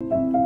you